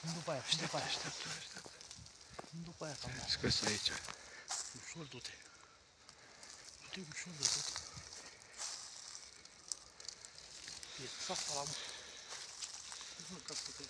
după aia, aștept, după aia. Aștept, așteaptă. După aia, calma. Scos aici. Ușor du-te. Du-te ușor du-te. E safa la mă. Nu ca să te